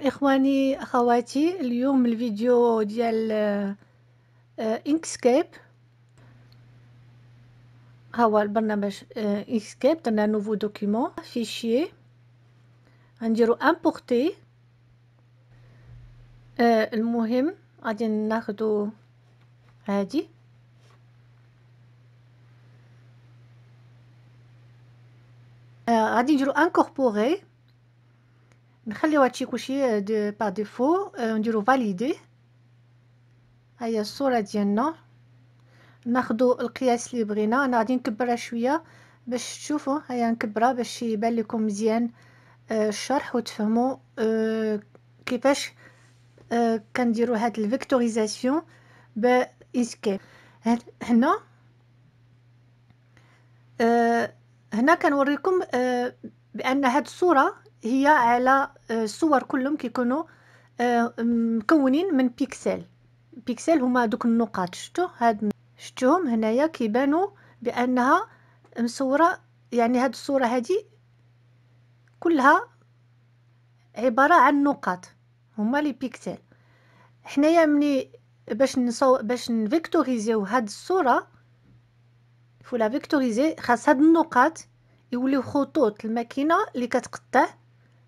إخواني أخواتي اليوم الفيديو ديال إنكسكيب هو البرنامج إنكسكيب درنا nouveau document. fichier غنديرو importer المهم غادي ناخدو هادي. غادي نديرو incorporer نخليو هادشي كلشي par défaut نديرو valider هيا الصورة ديالنا. ناخدو القياس اللي بغينا. أنا غادي نكبرها شوية باش تشوفوا هيا نكبرها باش يبان لكم مزيان الشرح وتفهموا كيفاش كنديرو هاد ال vectorisation بإنكسكيب هنا هنا كنوريكم بأن هاد الصورة هي على الصور كلهم كيكونوا مكونين من pixel. pixel هما دوك النقاط. شفتوا؟ هاد شفتوهم هنايا كيبانوا بأنها مصورة يعني هاد الصورة هادي كلها عبارة عن نقاط. هما les pixels. حنايا مني باش نصو باش نفيكتوريزيو هاد الصورة pour la vectoriser خاص هاد النقاط يوليو خطوط الماكينة اللي كتقطع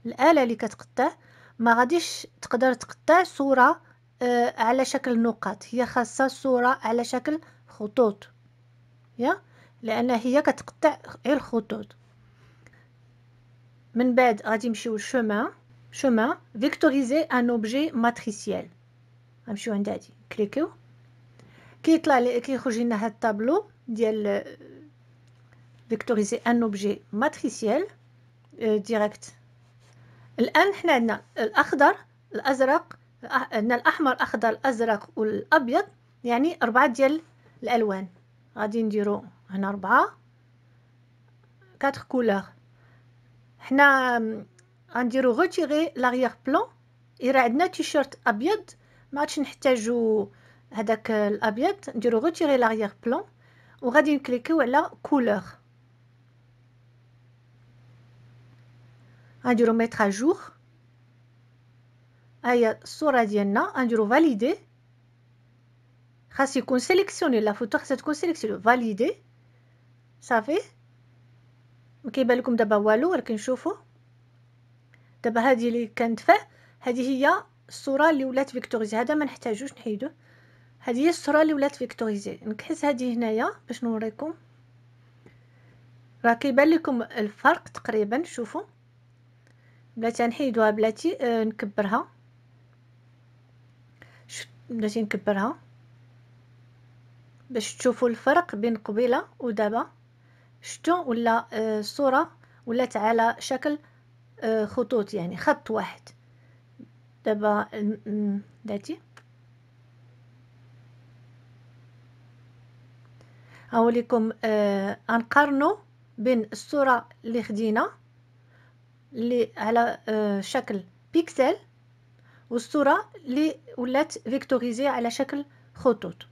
الآلة اللي كتقطع ما غاديش تقدر تقطع صورة آه على شكل نقاط. هي خاصة صورة على شكل خطوط. يا؟ لأن هي كتقطع غير الخطوط من بعد غادي نمشيو ل chemin chemin vectoriser un objet matriciel. غنمشيو عند هادي. كليكيو. كيطلع لي كيخرج لنا هاد الطابلو ديال vectoriser un objet matriciel direct الآن حنا عندنا الأخضر الأزرق عندنا الأحمر الاخضر الأزرق والأبيض يعني أربعة ديال الألوان. غادي نديرو هنا أربعة. quatre couleurs حنا غنديرو retirer l'arrière-plan إلا عندنا تيشيرت أبيض ما عادش نحتاجو هذاك الأبيض نديرو retirer l'arrière-plan وغادي نكليكيو على couleurs غنديرو mettre à jour هيا الصورة ديالنا غنديرو valider خاص يكون sélectionnée la photo خاصها تكون sélectionnée valider صافي ما كيبان لكم دابا والو ولكن شوفوا دابا هذه اللي كانت فيه هذه هي الصورة اللي ولات vectorisée هذا ما نحتاجوش نحيدوه هذه هي الصورة اللي ولات vectorisée نكحس هذه هنايا باش نوريكم راه كيبان لكم الفرق تقريبا شوفوا بلاتي نحيدوها بلاتي آه نكبرها. بلاتي نكبرها. باش تشوفوا الفرق بين قبيلة ودابا شتو ولا آه الصورة ولات على شكل آه خطوط يعني خط واحد. دابا داتي هاوليكم آه نقارنوا بين الصورة اللي خدينا. اللي على آه شكل بيكسل والصورة اللي ولات فيكتوريزي على شكل خطوط.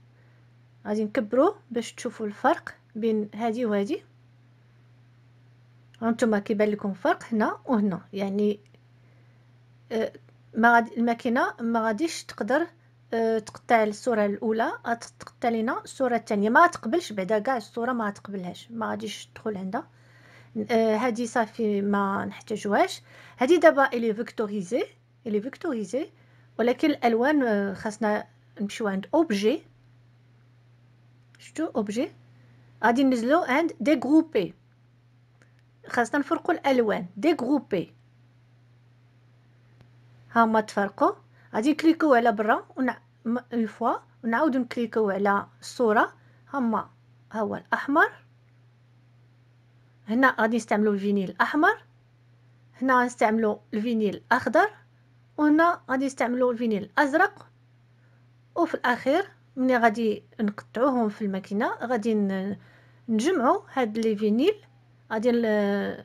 غادي نكبرو باش تشوفوا الفرق بين هذه وهذه هانتوما كيبان لكم فرق هنا وهنا. يعني آه ما غادي الماكينة ما غاديش تقدر آه تقطع الصورة الأولى تقطع لنا الصورة الثانية ما تقبلش بعدا كاع الصورة ما تقبلهاش. ما غاديش تدخل عندها. آه صافي ما نحتاجوهاش. هذه دابا elle est vectorisée elle est vectorisée ولكن الألوان آه خاصنا نمشيو عند objet شتو objet غادي ننزلو عند dégrouper خاصنا نفرقوا الألوان dégrouper هما تفرقوا. غادي نكليكو على برا ونع... une fois ونعاودو نكليكو على الصورة. هما هو الأحمر. هنا غادي نستعملو ال vinyle الأحمر هنا غنستعملو ال vinyle الأخضر وهنا غادي نستعملو ال vinyle الأزرق. وفي الأخير ملي غادي نقطعوهم في الماكينة غادي نجمعو هاد les vinyles غادي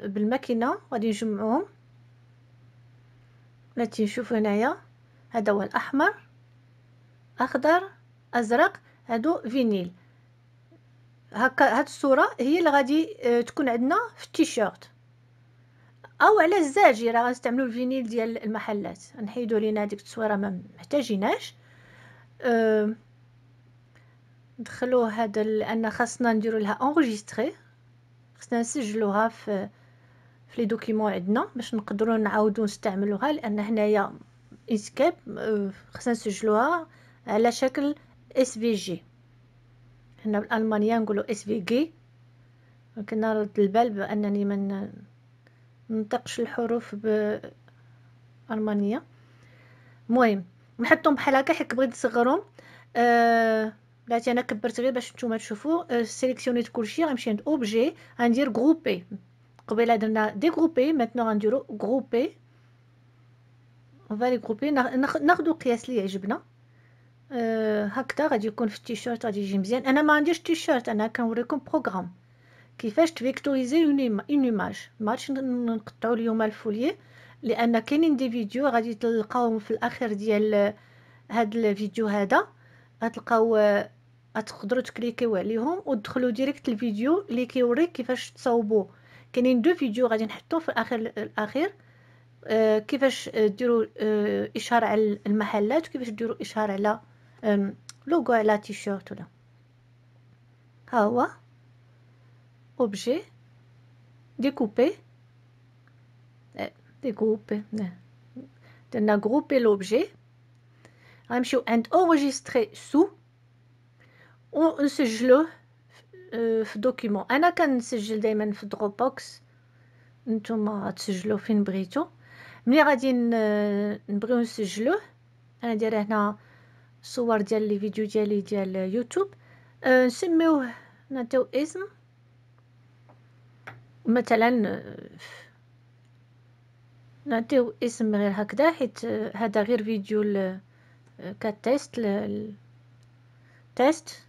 بالماكينة غادي نجمعوهم. بلاتي نشوفوا هنايا هذا هو الأحمر أخضر أزرق هادو vinyle. هكا هاد الصورة هي اللي غادي تكون عندنا في التيشيرت. أو على الزاجي راه غنستعملوا ال vinyle ديال المحلات. نحيدوا لينا هذيك التصويرة ما محتاجيناش. أه ندخلوا هذا لأن خاصنا نديروا لها enregistrer خاصنا نسجلوها في في les documents عندنا باش نقدروا نعاودوا نستعملوها لأن هنايا إنكسكيب خاصنا نسجلوها على شكل SVG هنا بالألمانية نقولوا SVG ولكن نرد البال بأنني من ننطقش الحروف بالألمانية. المهم نحطهم بحال هكا حيت بغيت نصغرهم. آه بلاتي أنا كبرت غير باش نتوما تشوفوا. آه سيليكسيونيت كلشي غنمشي عند objet غندير grouper قبيلة درنا dégrouper maintenant غنديرو grouper on va les grouper ناخدو قياس لي يعجبنا أه هكذا غادي يكون في التيشيرت غادي يجي مزيان. أنا ما عنديش تيشيرت أنا كنوريكم programme كيفاش ت vectoriser une image ما غاديش نقطعوا اليوم ال feuille لأن كاينين des vidéos غادي تلقاوهم في الآخر ديال هاد الفيديو هذا. غتلقاو غتقدروا ت cliquer يو عليهم وتدخلوا direct الفيديو اللي كيوريك كيفاش تصاوبوا كاينين deux vidéos غادي نحطو في الآخر الأخير آه كيفاش ديروا آه إشارة على المحلات وكيفاش ديروا إشارة على لوغو على تيشيرت ولا ها هو objet découper découper درنا grouper l'objet غنمشيو عند enregistrer sous ونسجلوه في document أنا كنسجل دائما في Dropbox نتوما تسجلوا فين بغيتو ملي غادي نبغيو نسجلوه أنا دايره هنا صور ديال les vidéos ديالي ديال يوتيوب نسميوه نعطيو اسم مثلا نعطيو اسم غير هكذا حيت هذا غير فيديو ك test test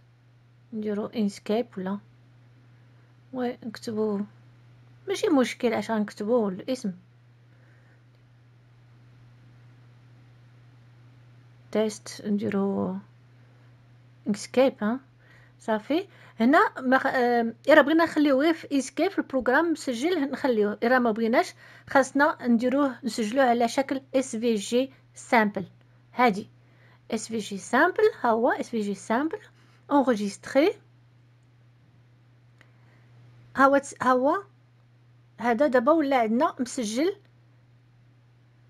نديرو Inkscape ولا oui نكتبو ماشي مشكل اش غنكتبو الاسم test نديرو Inkscape ها؟ صافي. هنا ما خ... آه... الا بغينا نخليوه غير في Inkscape في ال programme مسجل نخليوه الا ما بغيناش خاصنا نديروه نسجلوه على شكل SVG simple هادي. SVG simple ها هو SVG simple enregistrer ها هو هذا دابا ولا عندنا مسجل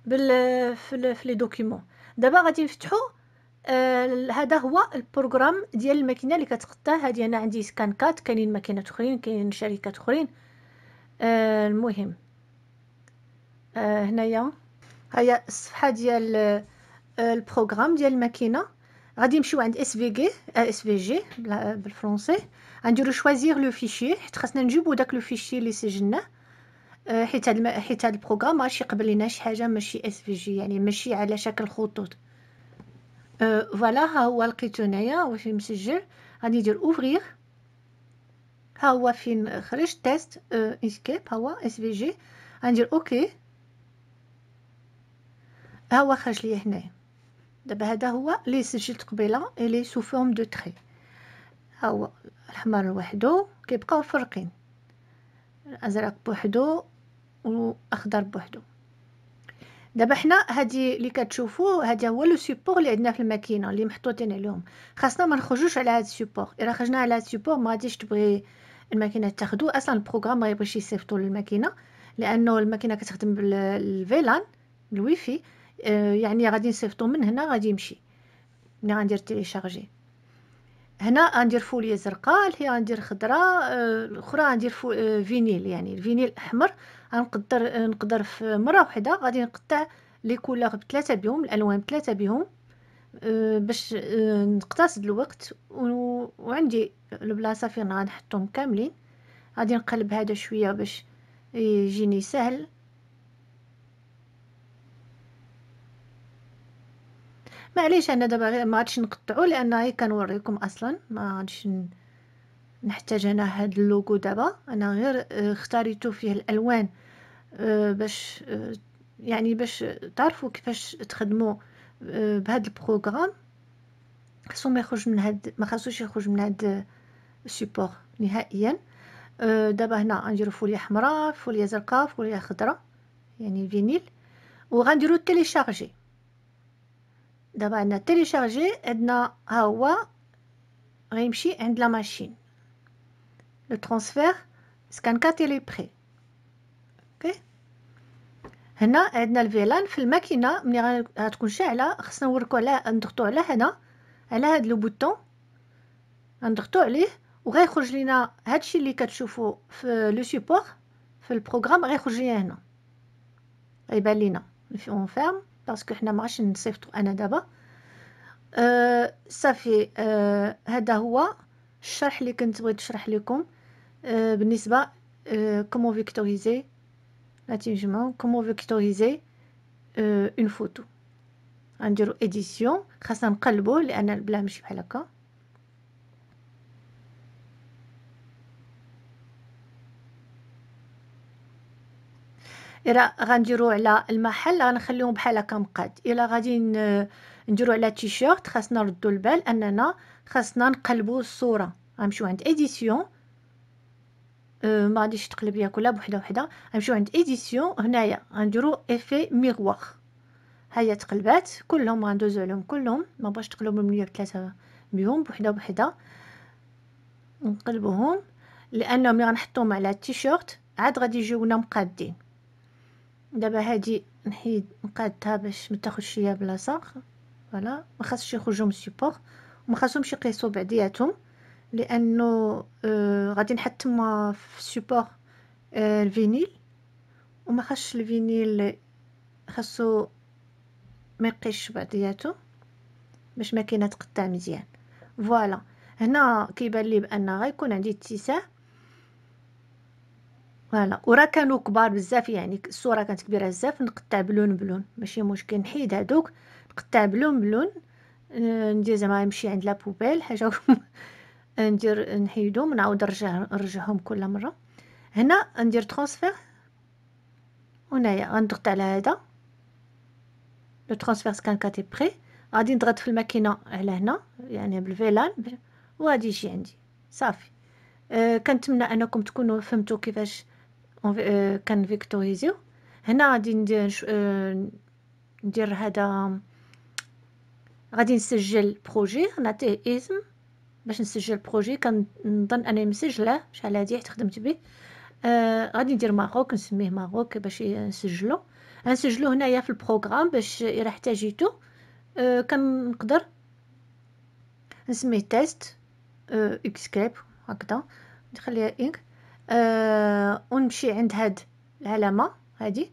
بال في les documents. دابا غادي نفتحو آه هو ال programme ديال الماكينة اللي كتقطع هذه أنا عندي ScanNCut كاينين ماكينات أخرين كاينين شركات أخرين. آه المهم آه هنايا. هيا الصفحة ديال آه ال programme ديال الماكينة. غادي نمشيو عند اس في جي اس في جي بالفرنسي. غنديرو choisir le fichier حيت خاصنا نجيبو داك le fichier اللي سجلناه. حيت هاد حيت هاد ال programme ماشي يقبل لينا شي حاجة ماشي SVG يعني ماشي على شكل خطوط. voilà ها هو لقيتو هنايا واش مسجل؟ غادي ندير ouvrir ها هو فين خرج؟ test Inkscape ها هو SVG غندير OK. ها هو خرج لي هنايا. دابا هذا هو اللي سجلت قبيلة il est sous forme de traits. ها هو الاحمر وحده كيبقاو فرقين. الأزرق بوحدو والاخضر بوحدو. دابا حنا هادي اللي كتشوفوا هذا هو le support اللي عندنا في الماكينة اللي محطوطين عليهم. خاصنا ما نخرجوش على هاد ال support إلا خرجنا على هاد ال support ما غاديش تبغي الماكينة تاخدو. أصلا ال programme ما يبغيش يصيفطو للماكينة لأنه الماكينة كتخدم بال wifi لان ال wifi آه يعني غادي نصيفطو من هنا غادي يمشي. ملي غندير télécharger هنا غندير feuille زرقاء هي غندير خضراء الأخرى آه غندير آه vinyle. يعني ال vinyle احمر غنقدر نقدر في مرة واحدة غادي نقطع les couleurs بثلاثة بهم الألوان بثلاثة بهم آه باش نقتصد الوقت. وعندي البلاصة فين غنحطهم كاملين. غادي نقلب هذا شوية باش يجيني سهل. معليش أنا دابا ما غاديش نقطعو لأن هي كنوريكم أصلا. ما غاديش نحتاج أنا هاد اللوغو دابا. أنا غير اختاريتو فيه الألوان باش يعني باش تعرفوا كيفاش تخدموا بهذا ال programme. خصو ما يخرج من هاد ما خاصوش يخرج من هاد ال support نهائيا. دابا هنا غنديرو feuille حمراء feuille زرقاء feuille خضراء يعني vinyle وغنديرو télécharger دابا عندنا télécharger عندنا ها هو غيمشي عند la machine le transfert ScanNCut il est prêt OK هنا عندنا الفيلان في الماكينه ملي غتكون شاعله خصنا نوركو على نضغطو على هنا على هاد le bouton غنضغطو عليه وغيخرج لينا هادشي اللي كتشوفو في le support في ال programme غيخرج لينا هنا غيبان لينا on ferme parce que حنا ماغاش نصيفطو أنا دابا. أه صافي أه هذا هو الشرح اللي كنت بغيت نشرح لكم. أه بالنسبة أه comment vectoriser ناتيجمون comment vectoriser أه une photo غنديرو édition خاصنا نقلبوه لأن بلا ماشي بحال هكا. الا غنديرو على المحل غنخليهم بحال هكا مقاد. الا غادي نديرو على تيشيرت خاصنا نردو البال أننا خاصنا نقلبو الصورة. غنمشيو عند édition. أه ما غاديش تقلب ليا كلها بوحده وحده غنمشيو عند édition هنايا غنديرو effet miroir. هيا تقلبات كلهم غندوزو عليهم كلهم. ما بغاش تقلبهم ليا بثلاثه بهم بوحده بوحده نقلبوهم. لأنهم ملي غنحطوهم على التيشيرت عاد غادي يجيونا مقادين. دابا هادي نحيد نقادها باش ما تاخذش ليا بلاصه voilà. ما خاصش يخرجوا من ال support وما خاصهمش يقيسوا بعضياتهم لأنه آه غادي نحط تما في ال support آه ال vinyle. وما خاصش ال vinyle خاصو ما يقيش بعضياتو باش ما كاينة تقطع مزيان. voilà. هنا كيبان لي بأن غيكون عندي اتساع voilà. كانوا كبار بزاف يعني الصورة كانت كبيرة بزاف. نقطع بلون بلون ماشي مشكل. نحيد هادوك نقطع بلون بلون. ندير زعما نمشي عند la poubelle حاجة ندير نحيدهم نعاود نرجع نرجعهم كل مرة. هنا ندير transfert هنايا غنضغط على هذا. le transfert ScanNCut est prêt غادي نضغط في الماكينة على هنا يعني بالفيلان. وغادي يجي عندي. صافي. أه كنتمنى أنكم تكونوا فهمتوا كيفاش كن vectoriser يو هنا غادي ندير ندير هذا غادي نسجل projet نعطيه اسم باش نسجل projet كنظن انني مسجله شحال هادي حتى خدمت به آه غادي ندير Maroc نسميه Maroc باش نسجلو نسجلو هنايا في ال programme باش الا احتاجيتو آه كنقدر نسميه test آه Inkscape هكذا نخليها انك آه ونمشي عند هاد العلامة هادي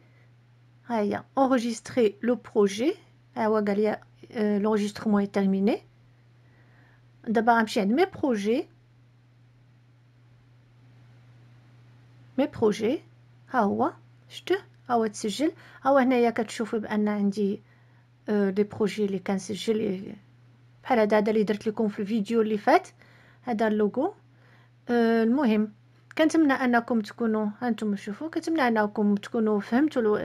هيا enregistrer le projet ها هو قال لي l'enregistrement est terminé دابا غنمشي عند mes projets mes projets ها هو شتو ها هو تسجل ها هو هنايا كتشوفوا بان عندي les projets اللي كنسجل بحال هذا هذا اللي درت لكم في الفيديو اللي فات هذا اللوغو آه المهم كنتمنى أنكم تكونوا هانتم شوفوا كنتمنى أنكم تكونوا فهمتوا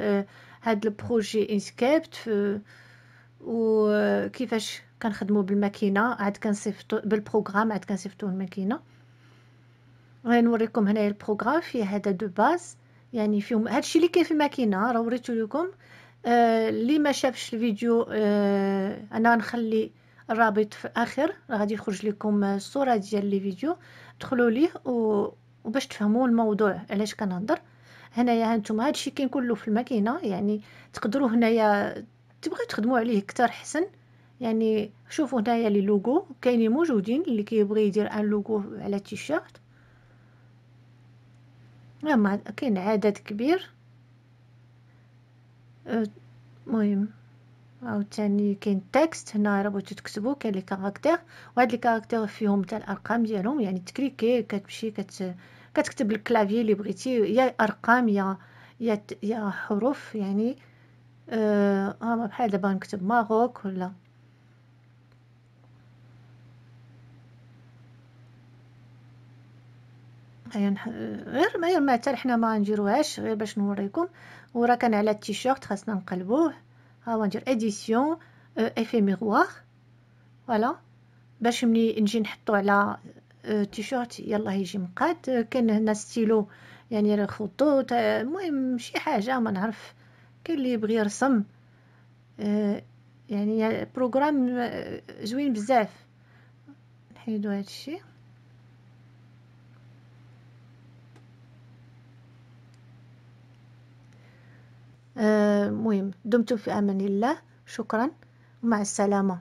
هاد ال projet Inkscape وكيفاش كنخدموا بالماكينة. عاد كنصيفطوا بال programme عاد كنصيفطوا الماكينة. غنوريكم هنايا ال programme فيه هذا de base. يعني فيهم هادشي اللي كاين في الماكينة راه وريتو لكم. آه اللي ما شافش الفيديو آه أنا غنخلي الرابط في اخر غادي يخرج لكم الصورة ديال les vidéos. دخلوا ليه و وباش تفهموا الموضوع علاش كنهضر. هنايا هانتوما هادشي كاين كله في الماكينة يعني تقدروا هنايا تبغيو تخدموا عليه كتر حسن. يعني شوفوا هنايا les logos كاينين موجودين اللي كيبغي يدير un logo على تيشيرت. اما كاين عدد كبير. المهم عاوتاني كاين texte هنا راه بغيتو تكتبوا كاين les caractères وهاد les caractères فيهم حتى الأرقام ديالهم يعني ت cliquer ي كتمشي كت كتكتب ال clavier اللي بغيتي يا أرقام يا يا يا حروف يعني آه بحال دابا نكتب Maroc ولا. غير غير ما حتى حنا ما نديروهاش غير باش نوريكم. وراه كان على التيشيرت خاصنا نقلبوه. ها هو ندير édition effet miroir voilà باش ملي نجي نحطو على تيشيرت يلا يجي مقاد. كان هنا ستيلو يعني خطوط المهم شي حاجة ما نعرف. كاين اللي يبغي يرسم. يعني programme زوين بزاف. نحيدو هادشي المهم دمتم في أمان الله. شكرا. ومع السلامة.